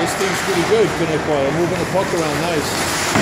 this thing's pretty good, Quinnipiac. I'm moving the puck around nice.